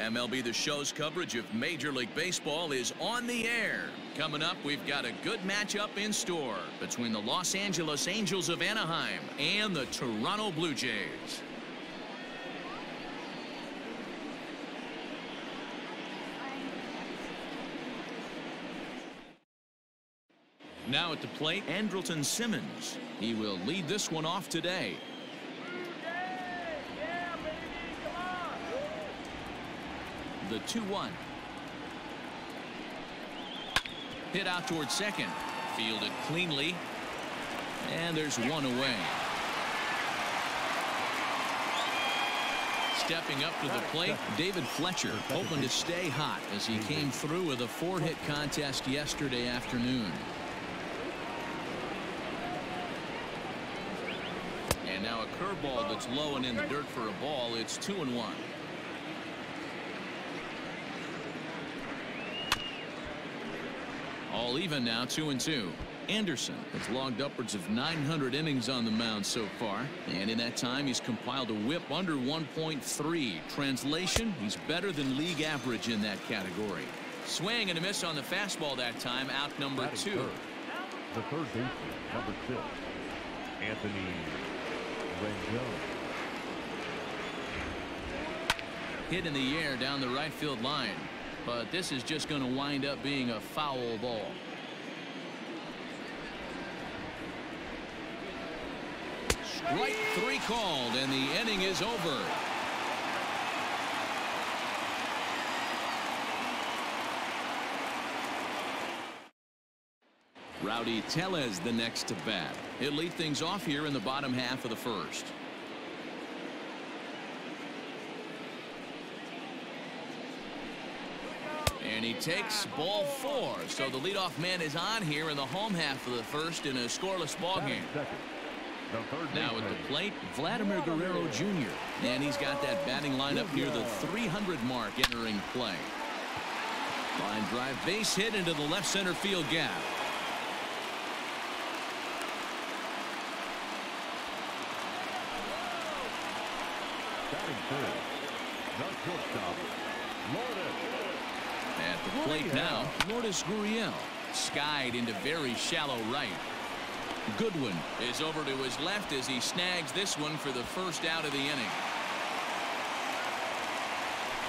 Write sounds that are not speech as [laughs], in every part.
MLB The Show's coverage of Major League Baseball is on the air. Coming up, we've got a good matchup in store between the Los Angeles Angels of Anaheim and the Toronto Blue Jays. Now at the plate, Andrelton Simmons. He will lead this one off today. The 2-1. Hit out towards second. Fielded cleanly. And there's one away. Stepping up to the plate, David Fletcher hoping to stay hot as he came through with a four-hit contest yesterday afternoon. And now a curveball that's low and in the dirt for a ball. It's two and one. All even now, two and two. Anderson has logged upwards of 900 innings on the mound so far. And in that time, he's compiled a whip under 1.3. Translation, he's better than league average in that category. Swing and a miss on the fastball that time, out number two. Third. The third baseman, number six, Anthony Rendon. Hit in the air down the right field line. But this is just going to wind up being a foul ball. Strike three called, and the inning is over. Rowdy Tellez the next to bat. He'll lead things off here in the bottom half of the first. And he takes ball four. So the leadoff man is on here in the home half of the first in a scoreless ball game. Now at the plate, Vladimir Guerrero Jr. And he's got that batting lineup near the 300 mark entering play. Line drive base hit into the left center field gap. batting third. The shortstop, Lourdes. At the plate now, Lourdes Gurriel. Skied into very shallow right. Goodwin is over to his left as he snags this one for the first out of the inning.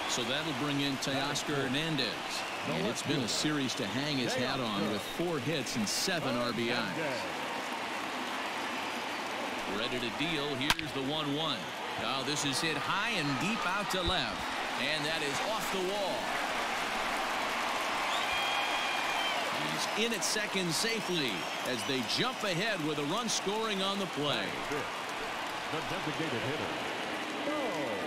So that'll bring in Teoscar Hernandez. And it's been a series to hang his hat on with four hits and seven RBIs. Ready to deal. Here's the 1-1. Now this is hit high and deep out to left. And that is off the wall. He's in at second safely as they jump ahead with a run scoring on the play. The designated hitter. Oh.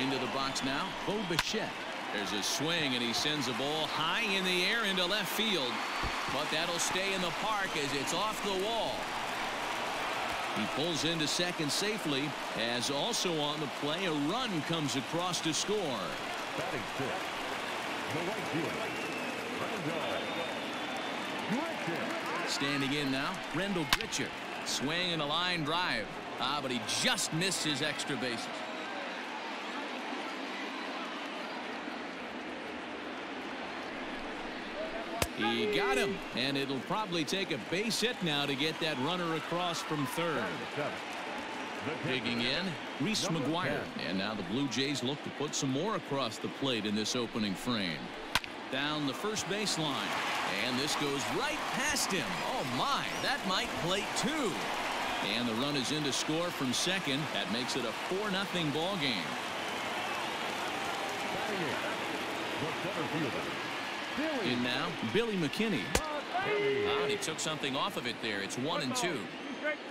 Into the box now, Bo Bichette. There's a swing, and he sends a ball high in the air into left field. But that'll stay in the park as it's off the wall. He pulls into second safely as also on the play a run comes across to score. Batting fifth. The right fielder, Randal. Grichuk. Standing in now, Randal Grichuk. Swing and a line drive. Ah, but he just missed his extra bases. He got him, and it'll probably take a base hit now to get that runner across from third. Batting seventh. The tenth Digging in, Reese McGuire. And now the Blue Jays look to put some more across the plate in this opening frame. Down the first baseline. And this goes right past him. Oh, my. That might plate two. And the run is in to score from second. That makes it a 4 nothing ball game. Batting eighth. The center fielder, Billy In now, Billy McKinney. Ah, he took something off of it there. It's one and two.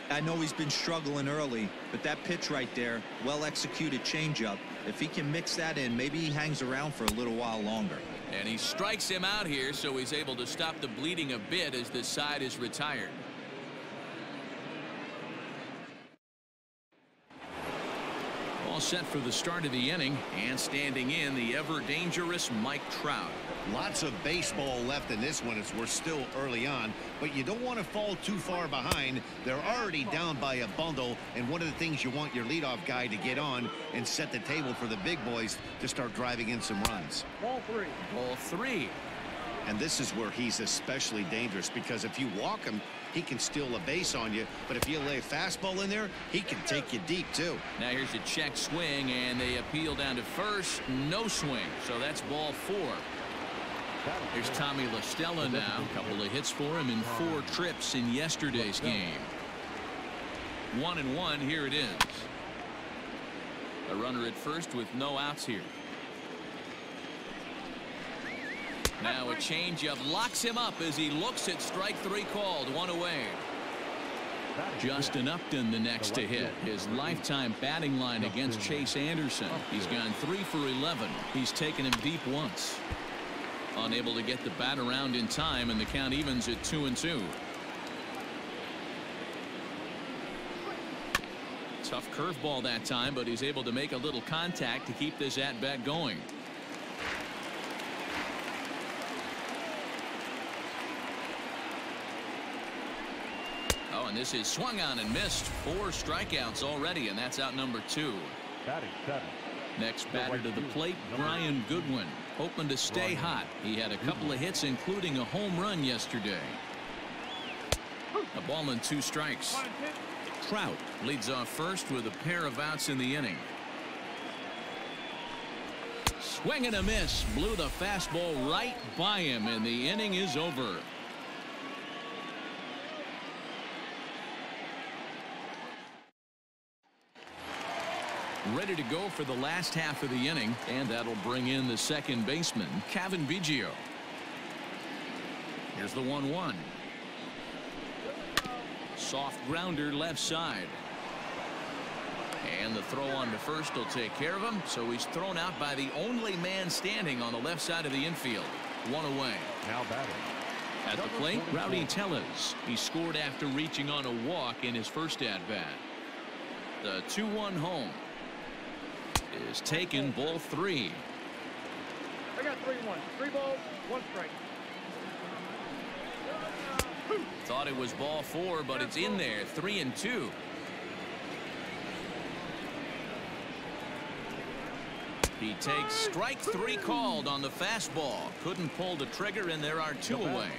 I know he's been struggling early, but that pitch right there, well executed changeup. If he can mix that in, maybe he hangs around for a little while longer. And he strikes him out here, so he's able to stop the bleeding a bit as this side is retired. All set for the start of the inning and standing in the ever dangerous Mike Trout. Lots of baseball left in this one as we're still early on, but you don't want to fall too far behind. They're already down by a bundle, and one of the things you want your leadoff guy to get on and set the table for the big boys to start driving in some runs. Ball three. Ball three. And this is where he's especially dangerous because if you walk him, he can steal a base on you. But if you lay a fastball in there, he can take you deep, too. Now here's a check swing, and they appeal down to first. No swing, so that's ball four. Here's Tommy La Stella now. A couple of hits for him in four trips in yesterday's game. One and one. Here it is. A runner at first with no outs here. Now a changeup locks him up as he looks at strike three called. One away. Justin Upton the next to hit his lifetime batting line against Chase Anderson. He's gone three for 11. He's taken him deep once. Unable to get the bat around in time and the count evens at two and two. Tough curveball that time but he's able to make a little contact to keep this at bat going. And this is swung on and missed. Four strikeouts already, and that's out number two. Batting seven. Next batter to the plate, Brian Goodwin. Hoping to stay hot. He had a couple of hits, including a home run yesterday. A ball and two strikes. Trout leads off first with a pair of outs in the inning. Swing and a miss. Blew the fastball right by him, and the inning is over. Ready to go for the last half of the inning and that'll bring in the second baseman Cavan Biggio. Here's the 1-1. Soft grounder left side. And the throw on to first will take care of him so he's thrown out by the only man standing on the left side of the infield. One away. Now batting. At the plate Rowdy Tellez. He scored after reaching on a walk in his first at bat. The 2-1 home is taken ball three. I got three one. Three balls, one strike. Thought it was ball four, but it's in there. Three and two. He takes strike three called on the fastball. Couldn't pull the trigger, and there are two away.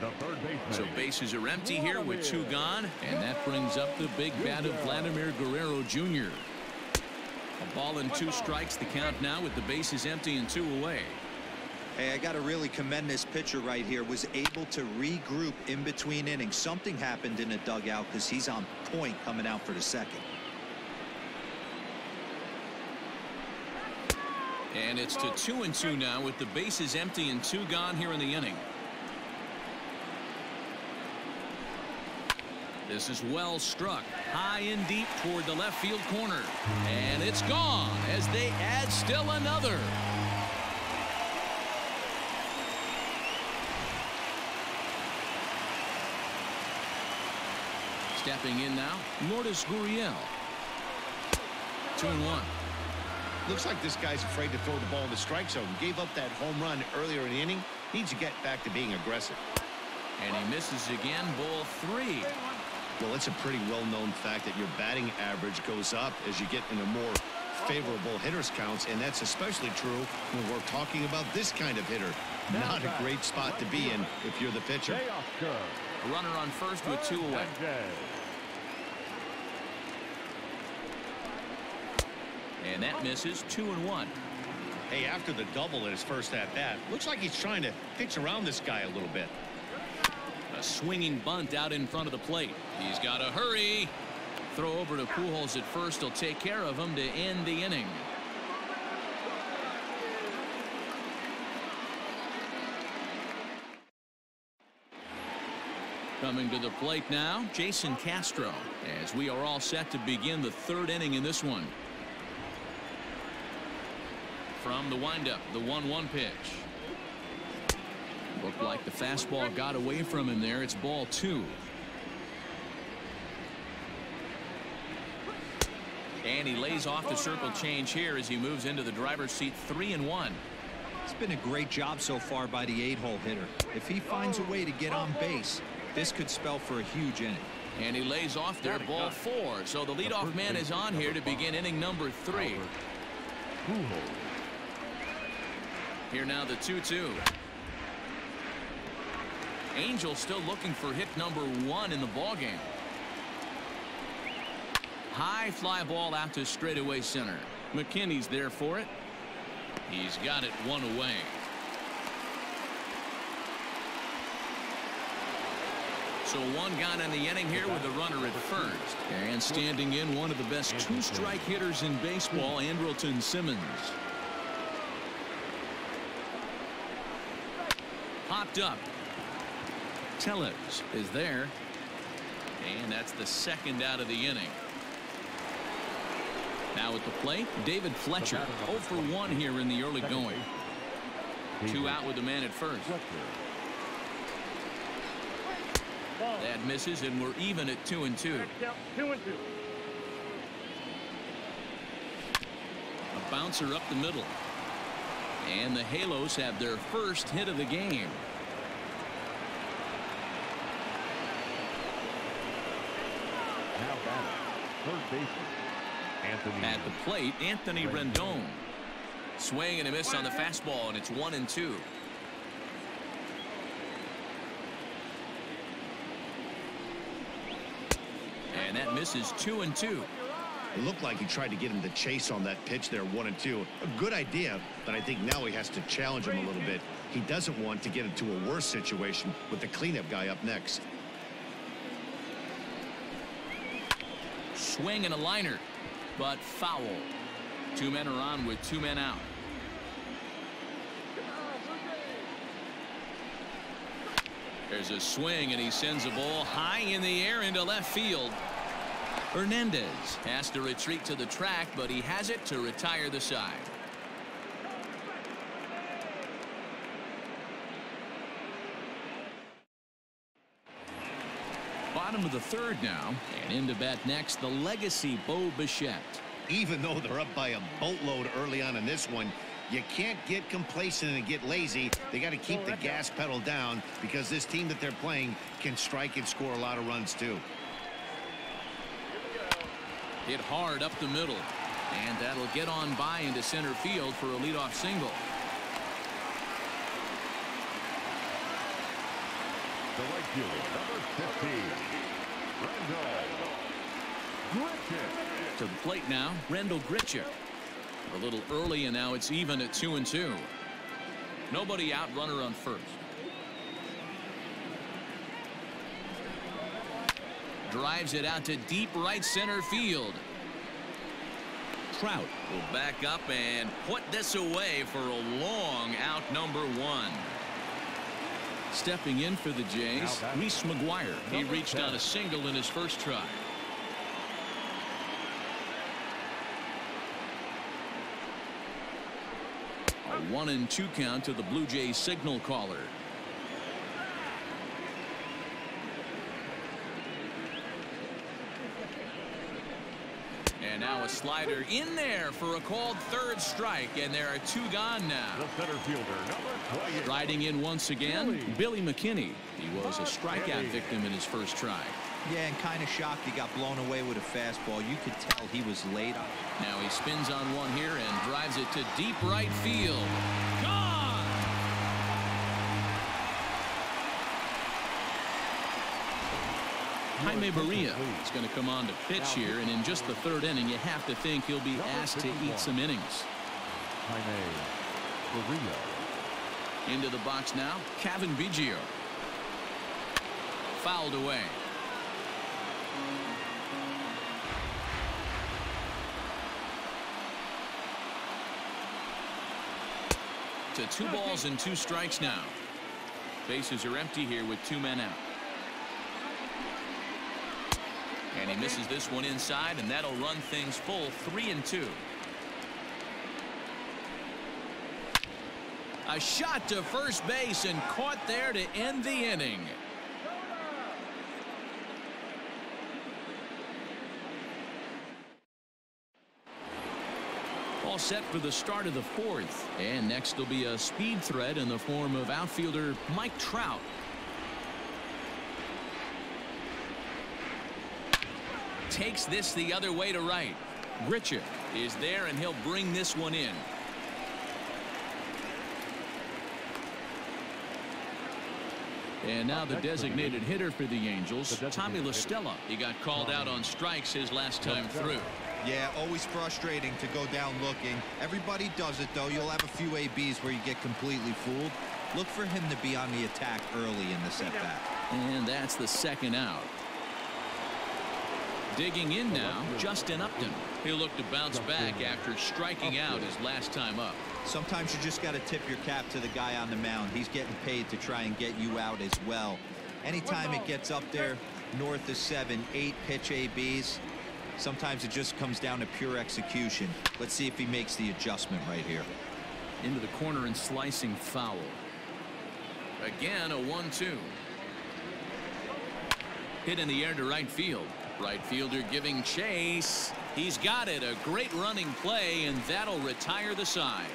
The third baseman. So bases are empty here with two gone, and that brings up the big bat of Vladimir Guerrero Jr. A ball and two strikes the count now with the bases empty and two away. Hey, I got to really commend this pitcher right here. Was able to regroup in between innings. Something happened in the dugout because he's on point coming out for the second. And it's to two and two now with the bases empty and two gone here in the inning. This is well struck high and deep toward the left field corner. And it's gone as they add still another. Stepping in now, Lourdes Gurriel. Two and one. Looks like this guy's afraid to throw the ball in the strike zone. Gave up that home run earlier in the inning. Needs to get back to being aggressive. And he misses again. Ball three. Well, it's a pretty well-known fact that your batting average goes up as you get into more favorable hitters counts, and that's especially true when we're talking about this kind of hitter. Not a great spot to be in if you're the pitcher. A runner on first with two away. And that misses two and one. Hey, after the double at his first at bat, looks like he's trying to pitch around this guy a little bit. A swinging bunt out in front of the plate. He's got to hurry. Throw over to Pujols at first. He'll take care of him to end the inning. Coming to the plate now, Jason Castro, as we are all set to begin the third inning in this one. From the windup, the 1-1 pitch. Looked like the fastball got away from him there. It's ball two. And he lays off the circle change here as he moves into the driver's seat three and one. It's been a great job so far by the eight-hole hitter. If he finds a way to get on base, this could spell for a huge inning. And he lays off there, ball four. So the leadoff man is on here to begin inning number three. Here now the 2-2. Angel still looking for hit number one in the ballgame. High fly ball out to straightaway center. McKinney's there for it. He's got it one away. So one gone in the inning here with the runner at first. And standing in one of the best two-strike hitters in baseball, hmm. Andrelton Simmons. Popped up. Tellez is there. And that's the second out of the inning. Now at the plate, David Fletcher. 0 for 1 here in the early going. Two out with the man at first. That misses, and we're even at two and two. A bouncer up the middle. And the Halos have their first hit of the game. Now batting. Third baseman. Anthony. At the plate, Anthony Rendon. Swing and a miss on the fastball, and it's one and two. And that misses two and two. It looked like he tried to get him to chase on that pitch there, one and two. A good idea, but I think now he has to challenge him a little bit. He doesn't want to get into a worse situation with the cleanup guy up next. Swing and a liner, but foul. Two men are on with two men out. There's a swing, and he sends a ball high in the air into left field. Hernandez has to retreat to the track, but he has it to retire the side. Bottom of the third now, and into bat next, the legacy Bo Bichette. Even though they're up by a boatload early on in this one, you can't get complacent and get lazy. They got to keep oh, the gas pedal down because this team that they're playing can strike and score a lot of runs too. Hit hard up the middle. And that'll get on by into center field for a leadoff single. Number 15. Randall. Griffin. To the plate now, Randall Grichuk. A little early, and now it's even at two and two. Nobody out, runner on first. Drives it out to deep right center field. Trout will back up and put this away for a long out number one. Stepping in for the Jays, Reese McGuire. He reached on a single in his first try. A one and two count to the Blue Jays signal caller. And now a slider in there for a called third strike, and there are two gone now. The center fielder, number 20. Riding in once again, Billy McKinney. He was a strikeout victim in his first try. Yeah, and kind of shocked he got blown away with a fastball. You could tell he was late. Now he spins on one here and drives it to deep right field. Gone! Jaime Barria is going to come on to pitch here, and in just the third inning, you have to think he'll be asked to eat some innings. Jaime Barria. Into the box now, Cavan Biggio. Fouled away. To two balls and two strikes now. Bases are empty here with two men out. And he misses this one inside, and that'll run things full three and two. A shot to first base and caught there to end the inning. All set for the start of the fourth. And next will be a speed threat in the form of outfielder Mike Trout. Takes this the other way to right. Grichuk is there and he'll bring this one in. And now the designated hitter for the Angels, Tommy La Stella. He got called out on strikes his last time through. Yeah, always frustrating to go down looking. Everybody does it, though. You'll have a few ABs where you get completely fooled. Look for him to be on the attack early in the setback. And that's the second out. Digging in now, Justin Upton. He'll look to bounce back after striking out his last time up. Sometimes you just got to tip your cap to the guy on the mound. He's getting paid to try and get you out as well. Anytime it gets up there north of seven, eight pitch ABs, sometimes it just comes down to pure execution. Let's see if he makes the adjustment right here. Into the corner and slicing foul. Again, a 1-2. Hit in the air to right field. Right fielder giving chase. He's got it. A great running play, and that'll retire the side.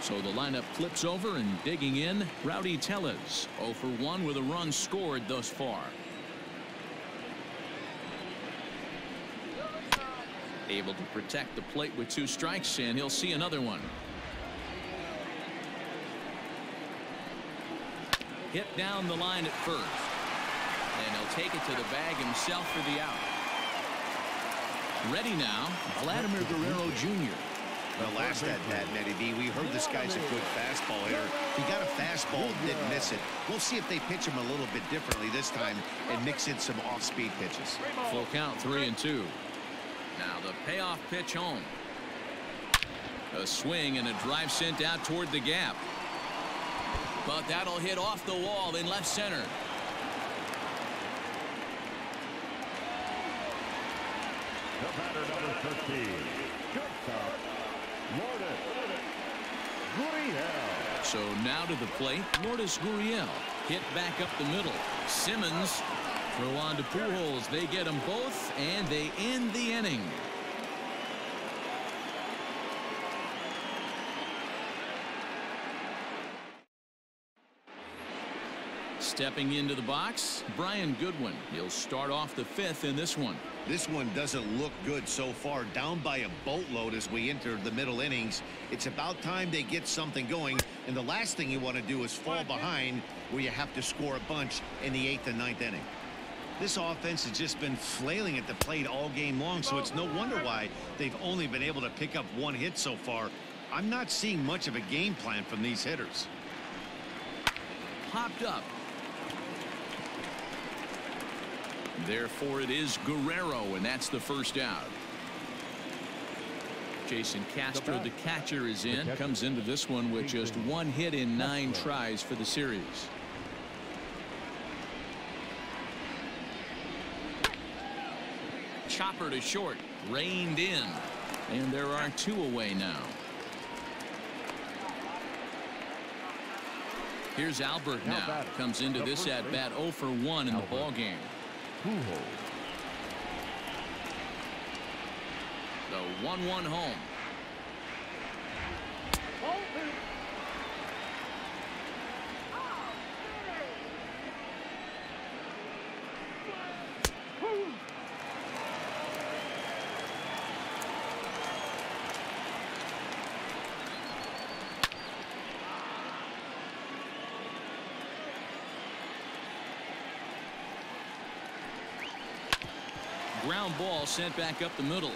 So the lineup flips over and digging in, Rowdy Tellez 0 for 1 with a run scored thus far. Able to protect the plate with two strikes, and he'll see another one. Hit down the line at first. And he'll take it to the bag himself for the out. Ready now, Vladimir Guerrero Jr. The last at that, Nettie B, we heard this guy's a good fastball hitter. He got a fastball and didn't miss it. We'll see if they pitch him a little bit differently this time and mix in some off-speed pitches. Full count, three and two. Now the payoff pitch home. A swing and a drive sent out toward the gap. But that'll hit off the wall in left center. The batter number 13. Shortstop, Lourdes Gurriel. So now to the plate, Lourdes Gurriel. Hit back up the middle. Simmons throw on to Pujols. They get them both, and they end the inning. Stepping into the box, Brian Goodwin. He'll start off the fifth in this one. This one doesn't look good so far. Down by a boatload as we enter the middle innings. It's about time they get something going. And the last thing you want to do is fall behind where you have to score a bunch in the eighth and ninth inning. This offense has just been flailing at the plate all game long, so it's no wonder why they've only been able to pick up one hit so far. I'm not seeing much of a game plan from these hitters. Popped up. Therefore, it is Guerrero, and that's the first out. Jason Castro, the catcher, is in. Comes into this one with just one hit in nine tries for the series. Chopper to short. Reined in. And there are two away now. Here's Albert now. Comes into this at bat 0 for 1 in the ball game. The 1-1 home. Ground ball sent back up the middle.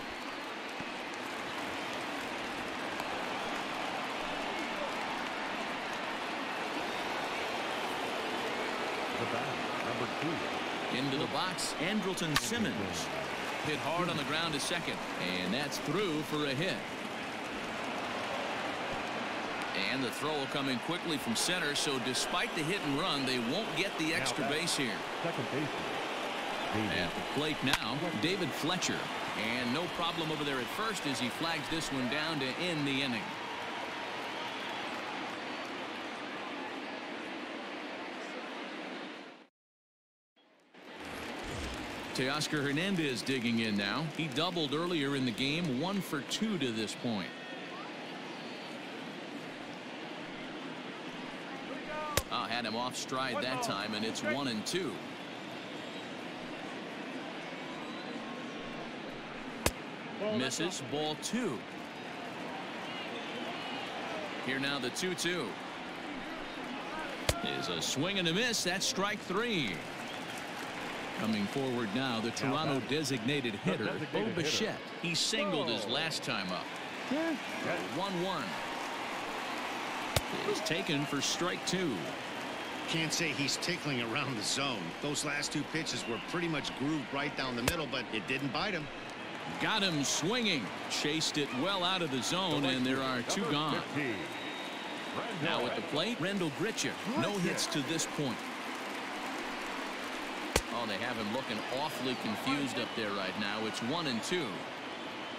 The batter, number two. Into the box, Andrelton Simmons. Hit hard on the ground to second. And that's through for a hit. And the throw will come in quickly from center, so despite the hit and run, they won't get the extra base here. Second baseman. At the plate now, David Fletcher. And no problem over there at first as he flags this one down to end the inning. Teoscar Hernandez digging in now. He doubled earlier in the game, one for two to this point. Oh, had him off stride that time, and it's one and two. Misses ball two. Here now the 2 2. Is a swing and a miss. That's strike three. Coming forward now, the Toronto [laughs] designated hitter, Bo Bichette. He singled his oh. last time up. 1 1. Is taken for strike two. Can't say he's tickling around the zone. Those last two pitches were pretty much grooved right down the middle, but it didn't bite him. Got him swinging. Chased it well out of the zone, and there are two gone. Now at the plate, Randal Grichuk. No hits to this point. Oh, they have him looking awfully confused up there right now. It's one and two.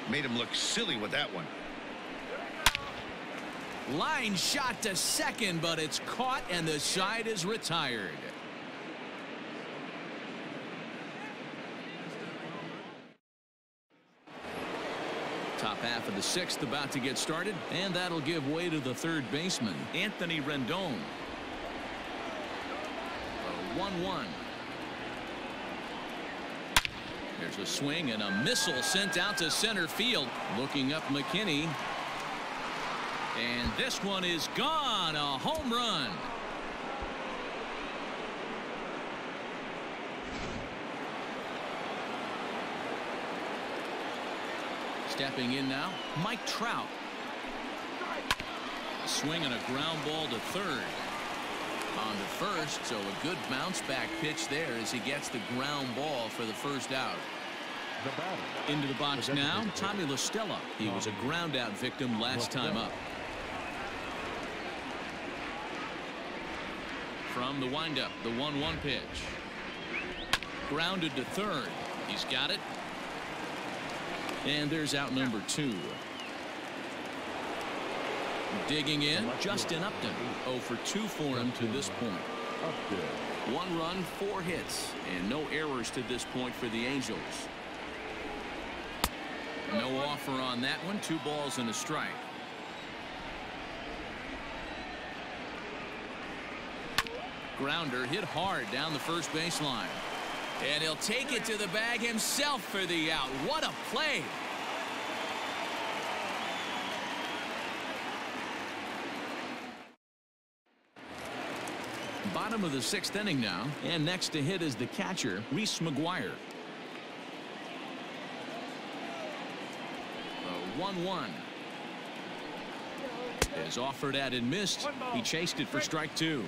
Made him look silly with that one. Line shot to second, but it's caught, and the side is retired. Top half of the sixth about to get started, and that'll give way to the third baseman, Anthony Rendon. 1-1. There's a swing and a missile sent out to center field. Looking up McKinney. And this one is gone. A home run. Stepping in now, Mike Trout. Swing and a ground ball to third. On to first, so a good bounce back pitch there as he gets the ground ball for the first out. The Into the box now, Tommy La Stella. He was a ground out victim last time up. From the windup, the 1-1 pitch. Grounded to third. He's got it. And there's out number two. Digging in, Justin Upton. 0 for 2 for him to this point. One run, four hits, and no errors to this point for the Angels. No offer on that one. Two balls and a strike. Grounder hit hard down the first baseline. And he'll take it to the bag himself for the out. What a play. Bottom of the sixth inning now. And next to hit is the catcher, Reese McGuire. 1-1. Is offered at and missed. He chased it for strike two.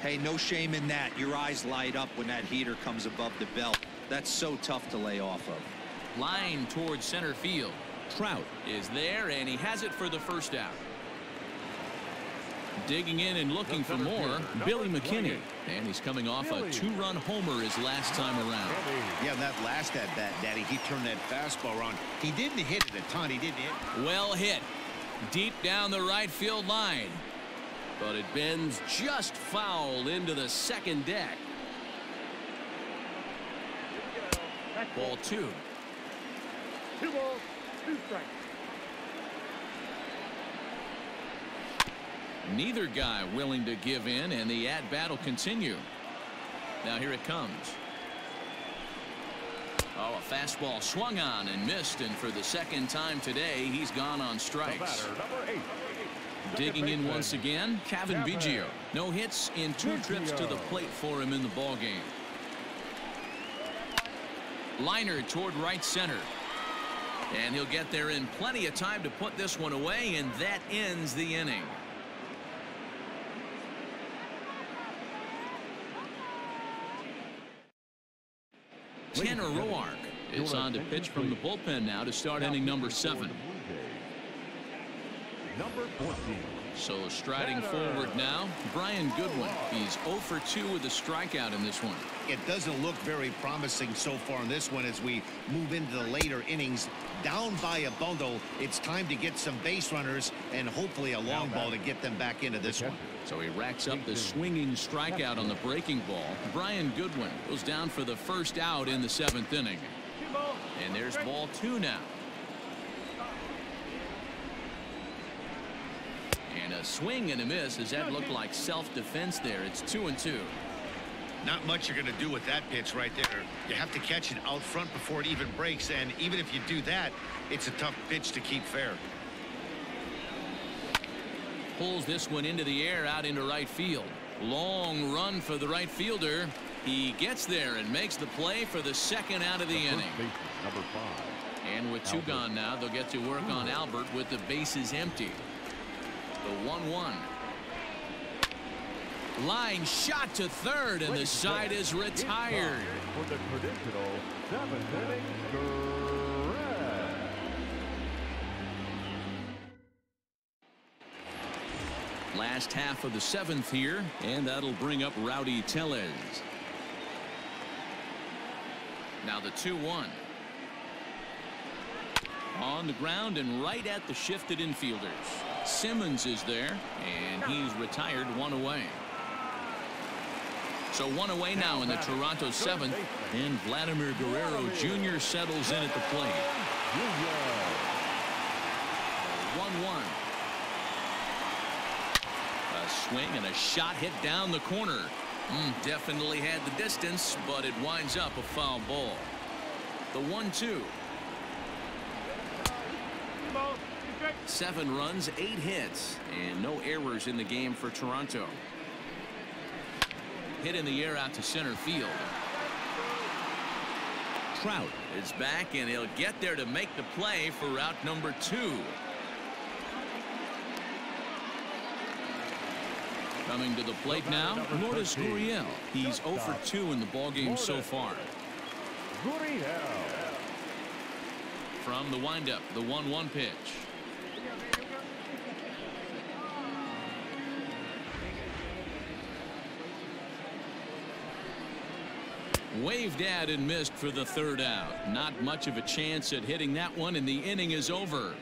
Hey, no shame in that. Your eyes light up when that heater comes above the belt. That's so tough to lay off of. Line towards center field. Trout is there, and he has it for the first out. Digging in and looking for more, Billy McKinney. And he's coming off a two-run homer his last time around. Yeah, that last at bat, Daddy, he turned that fastball around. He didn't hit it a ton. He didn't hit. Well hit. Deep down the right field line. But it bends just foul into the second deck. Ball two. Two balls, two strikes. Neither guy willing to give in, and the at-bat will continue. Now here it comes. Oh, a fastball swung on and missed, and for the second time today, he's gone on The strikes. batter, number eight. Digging in once again, Cavan. Biggio. No hits in two trips to the plate for him in the ball game. Liner toward right center. And he'll get there in plenty of time to put this one away, and that ends the inning. Tanner Roark is on to pitch from the bullpen now to start inning number seven. Number 14, So striding forward now, Brian Goodwin. He's 0 for 2 with a strikeout in this one. It doesn't look very promising so far in this one as we move into the later innings. Down by a bundle, it's time to get some base runners and hopefully a long ball to get them back into this one. So he racks up the swinging strikeout on the breaking ball. Brian Goodwin goes down for the first out in the seventh inning. And there's ball two now. A swing and a miss as that looked like self-defense there. It's two and two. Not much you're going to do with that pitch right there. You have to catch it out front before it even breaks, and even if you do that, it's a tough pitch to keep fair. Pulls this one into the air out into right field. Long run for the right fielder. He gets there and makes the play for the second out of the, the inning. Number five. And with two gone now, they'll get to work on Albert with the bases empty. The 1-1. Line shot to third, and the side is retired. For the traditional seventh inning Last half of the seventh here, and that'll bring up Rowdy Tellez. Now the 2-1. On the ground and right at the shifted infielders. Simmons is there, and he's retired one away. So one away now in the Toronto seventh, and Vladimir Guerrero Jr. settles in at the plate. 1-1. A swing and a shot hit down the corner. Mm, definitely had the distance, but it winds up a foul ball. The 1-2. Seven runs, eight hits, and no errors in the game for Toronto. Hit in the air out to center field. Trout is back, and he'll get there to make the play for route number two. Coming to the plate now, Lourdes Gurriel. He's 0 for 2 in the ballgame so far. From the windup, the 1-1 pitch. Waved at and missed for the third out. Not much of a chance at hitting that one, and the inning is over.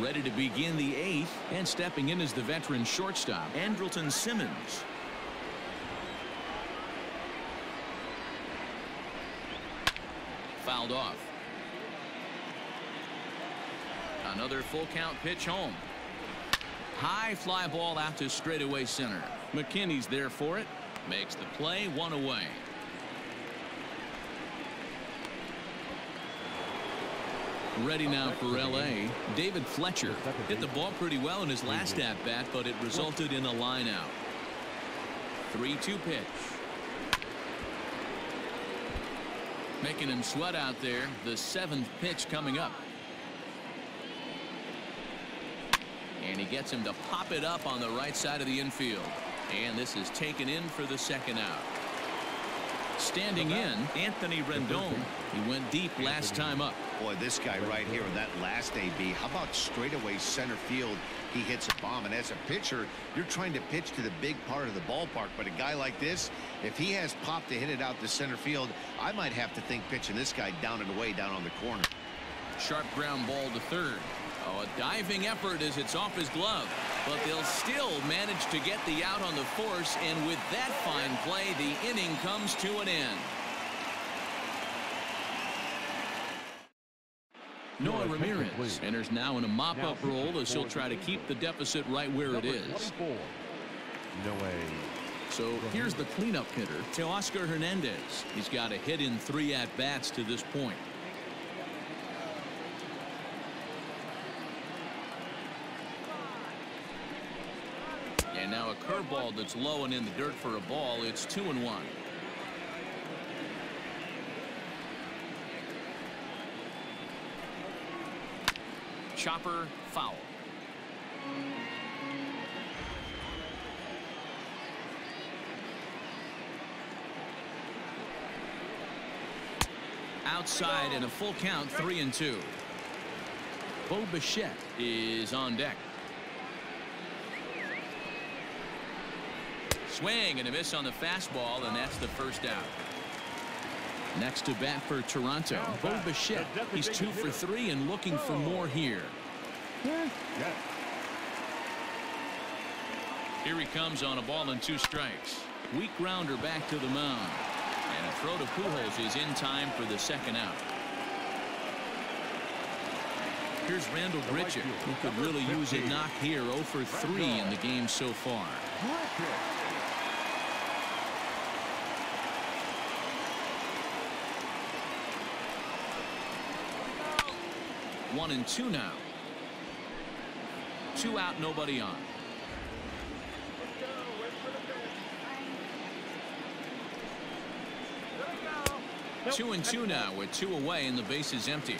Ready to begin the eighth, and stepping in as the veteran shortstop, Andrelton Simmons. Fouled off. Another full count pitch home. High fly ball out to straightaway center. McKinney's there for it. Makes the play one away. Ready now for L.A. David Fletcher hit the ball pretty well in his last at bat, but it resulted in a line out. 3-2 pitch. Making him sweat out there. The seventh pitch coming up. And he gets him to pop it up on the right side of the infield. And this is taken in for the second out. Standing in, Anthony Rendon. He went deep last time up. Boy, this guy right here in that last AB, how about straightaway center field? He hits a bomb, and as a pitcher, you're trying to pitch to the big part of the ballpark. But a guy like this, if he has pop to hit it out to center field, I might have to think pitching this guy down and away down on the corner. Sharp ground ball to third. Oh, a diving effort as it's off his glove. But they'll still manage to get the out on the force, and with that fine play, the inning comes to an end. Noah Ramirez enters now in a mop-up role as he'll try to keep the deficit right where it is. No way. So here's the cleanup hitter, Teoscar Hernandez. He's got a hit in three at-bats to this point. Now a curveball that's low and in the dirt for a ball. It's two and one. Chopper foul. outside and a full count three and two. Bo Bichette is on deck. Swing and a miss on the fastball, and that's the first out. Next to bat for Toronto, Bo Bichette. He's two for three and looking for more here. Here he comes on a ball and two strikes. Weak grounder back to the mound. And a throw to Pujols is in time for the second out. Here's Randall Grichuk, who could really use a knock here 0 for 3 in the game so far. One and two now. Two out, nobody on. Two and two now with two away and the base is empty.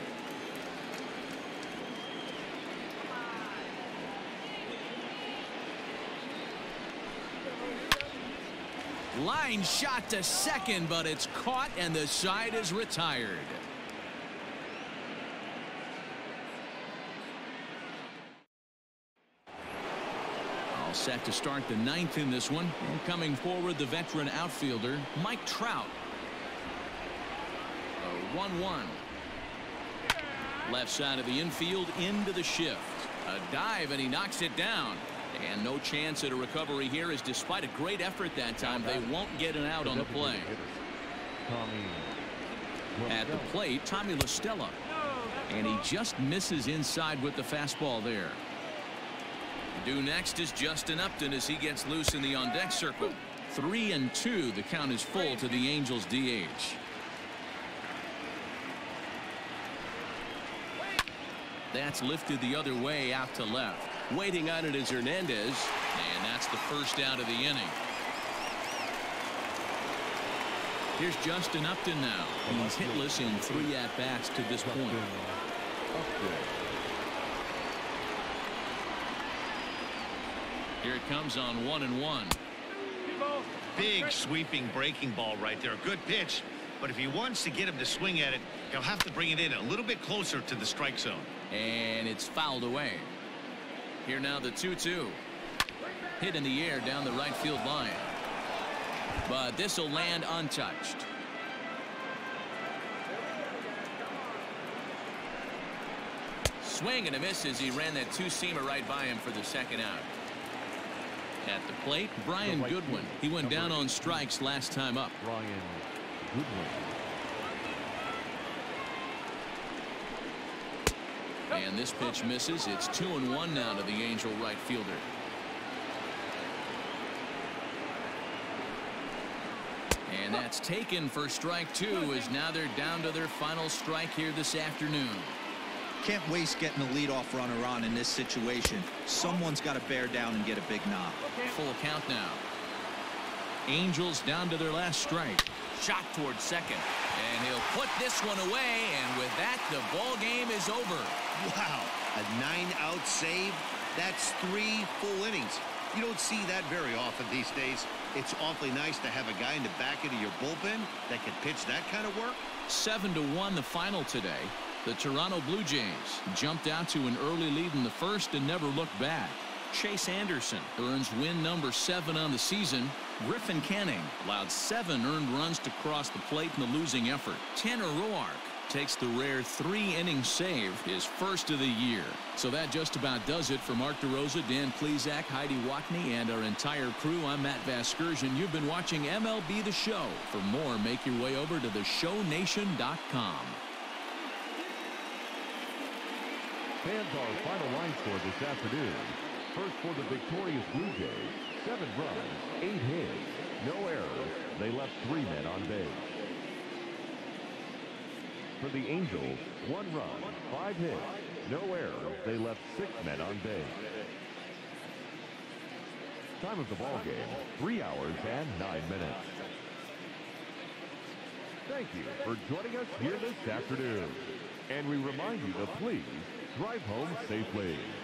Line shot to second, but it's caught and the side is retired. All set to start the ninth in this one. And coming forward, the veteran outfielder, Mike Trout. 1-1. Left side of the infield into the shift. A dive, and he knocks it down. And no chance at a recovery here as despite a great effort that time, they won't get an out on the play. At the plate, Tommy La Stella. And he just misses inside with the fastball there. Due next is Justin Upton as he gets loose in the on-deck circle. Three and two. The count is full to the Angels DH. That's lifted the other way out to left. Waiting on it is Hernandez. And that's the first out of the inning. Here's Justin Upton now. He's hitless in three at-bats to this point. Here it comes on one and one. Big sweeping breaking ball right there. Good pitch. But if he wants to get him to swing at it, he'll have to bring it in a little bit closer to the strike zone. And it's fouled away. Here now the 2-2. Hit in the air down the right field line. But this will land untouched. Swing and a miss as he ran that two-seamer right by him for the second out. At the plate, Brian Goodwin. He went down on strikes last time up. Brian Goodwin. And this pitch misses. It's two and one now to the Angel right fielder. And that's taken for strike two as now they're down to their final strike here this afternoon. Can't waste getting a leadoff runner on in this situation. Someone's got to bear down and get a big knock. Full count now. Angels down to their last strike. Shot towards second. And he'll put this one away. And with that, the ball game is over. Wow. A nine-out save. That's three full innings. You don't see that very often these days. It's awfully nice to have a guy in the back end of your bullpen that can pitch that kind of work. Seven to one the final today. The Toronto Blue Jays jumped out to an early lead in the first and never looked back. Chase Anderson earns win number seven on the season. Griffin Canning allowed seven earned runs to cross the plate in the losing effort. Tanner Roark takes the rare three-inning save, his first of the year. So that just about does it for Mark DeRosa, Dan Plesac, Heidi Watney, and our entire crew. I'm Matt Vasgersian. You've been watching MLB The Show. For more, make your way over to theshownation.com. Fans our final line score this afternoon. First for the victorious Blue Jays, seven runs, eight hits, no errors. They left three men on base. For the Angels, one run, five hits, no errors. They left six men on base. Time of the ball game, three hours and nine minutes. Thank you for joining us here this afternoon. And we remind you to please drive home safely.